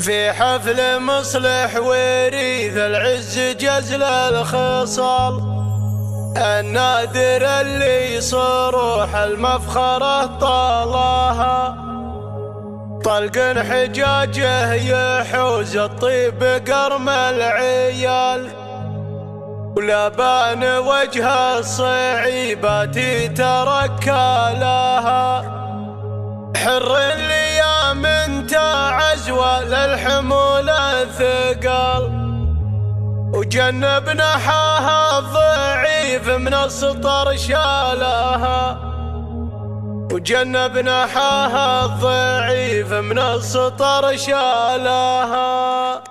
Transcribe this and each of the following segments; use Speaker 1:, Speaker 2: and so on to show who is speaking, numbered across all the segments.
Speaker 1: في حفل مصلح وريث العز جزل الخصال. النادر اللي صروح المفخرة طالها. طلق حجاجه يحوز الطيب قرم العيال. ولبان وجه الصعيبات تركى لها. حر انت عزوى للحمول الثقال وجنبنا حاها الضعيف من السطر شالها وجنبنا حاها الضعيف من السطر شالها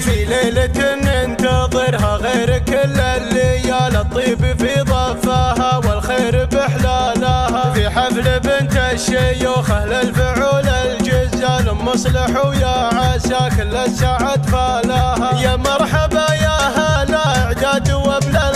Speaker 1: في ليلة ننتظرها غير كل الليال الطيب في بنت الشيوخ أهل الفعول الجزال مصلح ويا عسى كل السعد فالاها يا مرحبا يا هلا إعداد وبل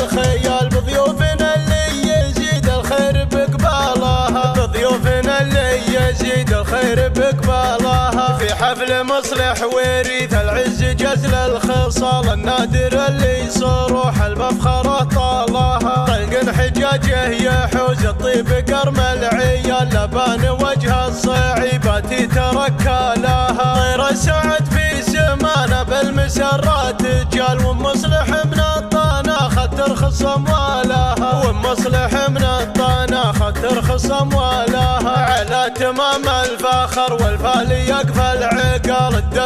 Speaker 1: حفل مصلح وريث العز جزل الخصال. النادر اللي صروح المفخرة طالها. طلق حجاجه يحوز الطيب قرم العيال. لبان وجه الصعيبات تركى لها. طير السعد في سمانه بالمسرات. جال ومصلح من الطناخ ترخص اموالها ومصلح من الطناخ ترخص اموالها على تمام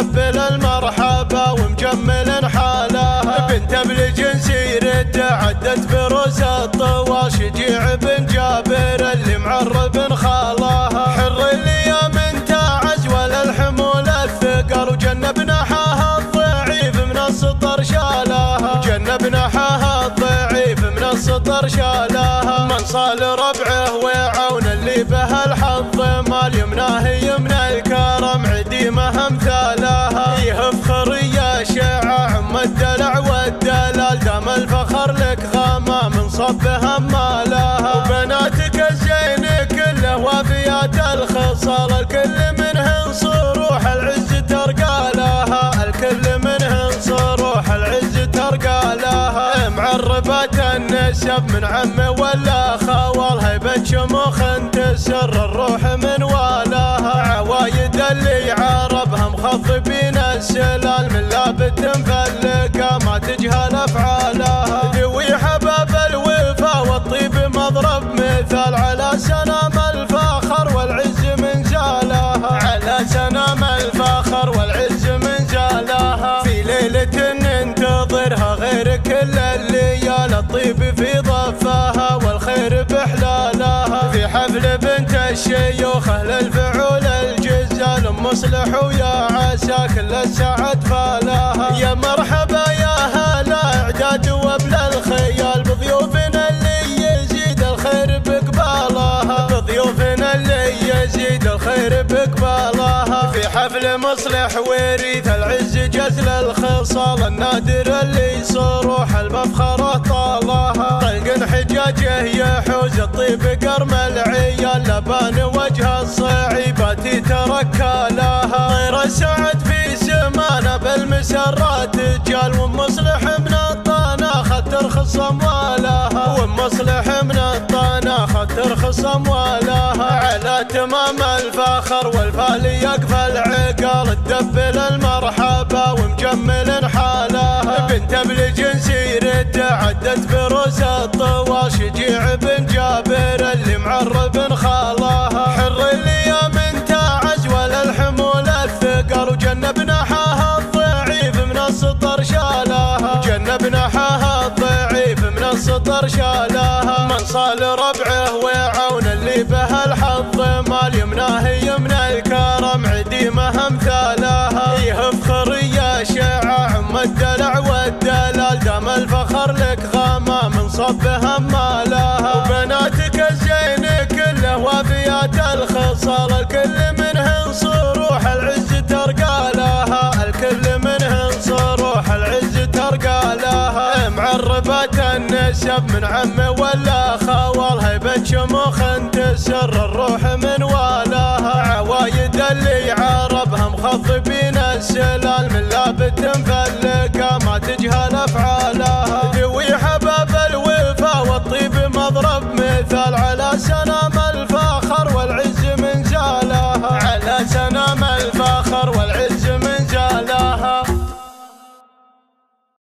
Speaker 1: الدبل المرحبا ومجمل حالها بنت بالجنس يرد عدت بروس الطوال شجيع بن جابر اللي معرب خالاها حر الأيام انت عزوى للحمول الثقل. وجنبنا حاها الضعيف من السطر شالها جنبنا حاها الضعيف من السطر شالها من صال الدلع والدلال دام الفخر لك غما من صبها مالها وبناتك الزين كله وافيات الخصال الكل منهن صروح العز ترقى لها الكل منهن صروح العز ترقى لها معربات النسب من عم ولا خوال هيبة شموخ تسر الروح من والاها. عوايد اللي عربها مخضبين السلال من لابت مصلح ويا عسى كل السعد فالاها. يا مرحبا يا هلا إعداد وبل الخيال. بضيوفنا اللي يزيد الخير بقبالها. بضيوفنا اللي يزيد الخير بقبالها. في حفل مصلح وريث العز جزل الخصال. النادر اللي صروح المفخرة طالها. طلق حجاجه يحوز الطيب قرم العيال. لبان وجه لها طير السعد في سمانه بالمسرات. جال ومصلح من الطناخ ترخص أموالها. ومصلح من الطناخ ترخص أموالها. على تمام الفخر والفالي يقفل عقال الدبل المرحبا ومجمل حالها بنت بالجنس يرد عدت بروس الطوال شجيع الدلع والدلال دام الفخر لك غامة من صب همالها وبناتك الزين كله وفيات الخصال الكل منهن صروح العز ترقى لها الكل منهن صروح العز ترقى لها معربات النسب من عم ولا خوال هيبة شموخ تسر الروح من والاها عوايد اللي عربها مخضبين السلال من لابد تنفع Cause